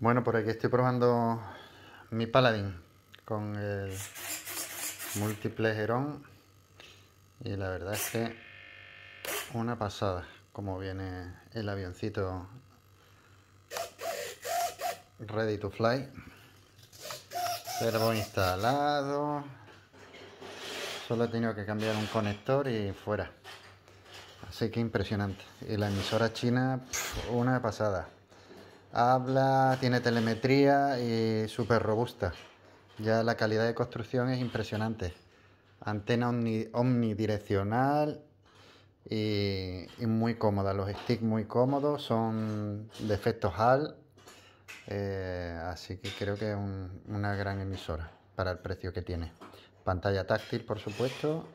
Bueno, por aquí estoy probando mi Paladin con el múltiple Heron y la verdad es que una pasada como viene el avioncito ready to fly. Servo instalado. Solo he tenido que cambiar un conector y fuera. Así que impresionante. Y la emisora china una pasada Habla, tiene telemetría y súper robusta. Ya la calidad de construcción es impresionante. Antena omnidireccional y, muy cómoda. Los sticks muy cómodos, son de efecto HAL. Eh, así que creo que es una gran emisora para el precio que tiene. Pantalla táctil, por supuesto.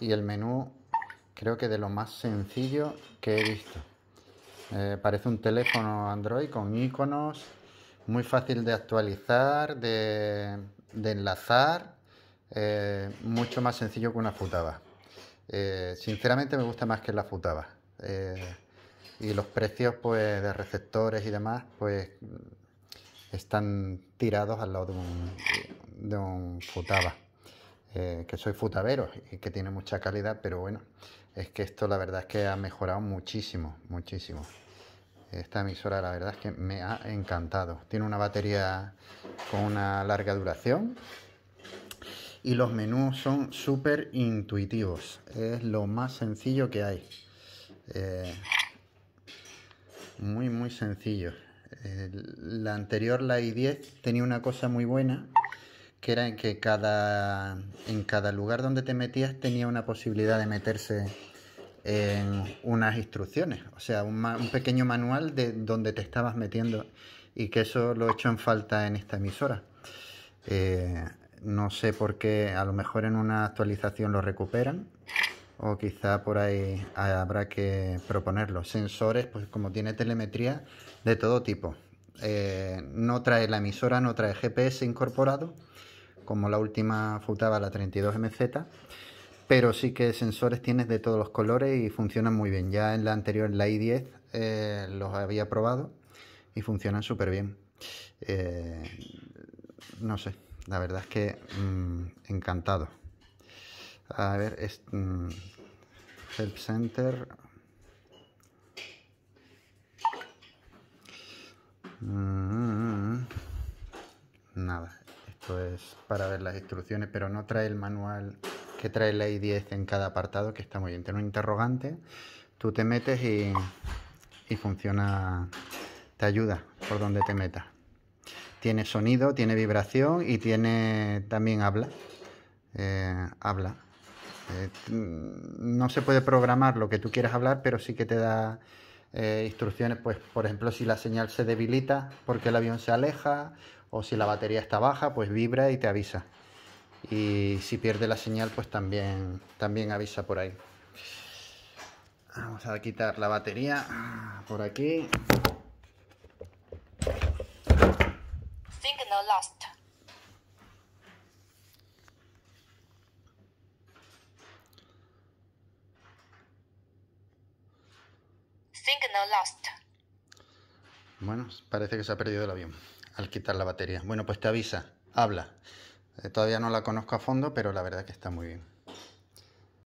Y el menú creo que de lo más sencillo que he visto. Eh, parece un teléfono Android con iconos, muy fácil de actualizar, de, enlazar, eh, mucho más sencillo que una Futaba. Eh, sinceramente me gusta más que la Futaba. y los precios pues, de receptores y demás pues están tirados al lado de un, de un Futaba. Que soy futabero y que tiene mucha calidad, pero bueno, es que esto la verdad es que ha mejorado muchísimo, muchísimo. Esta emisora la verdad es que me ha encantado. Tiene una batería con una larga duración y los menús son súper intuitivos. Es lo más sencillo que hay. Eh, muy, muy sencillo. la anterior, la i10, tenía una cosa muy buena que era en que cada, en cada lugar donde te metías tenía una posibilidad de meterse en unas instrucciones, o sea, un, pequeño manual de donde te estabas metiendo y que eso lo he hecho en falta en esta emisora. Eh, no sé por qué, a lo mejor en una actualización lo recuperan o quizá por ahí habrá que proponerlo. Sensores, pues como tiene telemetría de todo tipo. Eh, no trae la emisora, no trae GPS incorporado como la última Futaba, la 32MZ, pero sí que sensores tienes de todos los colores y funcionan muy bien. Ya en la anterior, la i10, eh, los había probado y funcionan súper bien. Eh, no sé, la verdad es que mm, encantado. A ver, mm, Help Center. Mm, nada, pues para ver las instrucciones, pero no trae el manual que trae la i10 en cada apartado, que está muy bien. Tiene un interrogante, tú te metes y, funciona, te ayuda por donde te metas. Tiene sonido, tiene vibración y tiene también habla. Eh, habla. Eh, no se puede programar lo que tú quieras hablar, pero sí que te da eh, instrucciones, pues por ejemplo si la señal se debilita porque el avión se aleja o si la batería está baja, pues vibra y te avisa. Y si pierde la señal, pues también, también avisa por ahí. Vamos a quitar la batería por aquí. Signal lost. Signal lost. Bueno, parece que se ha perdido el avión al quitar la batería. Bueno, pues te avisa, habla. Eh, todavía no la conozco a fondo, pero la verdad que está muy bien.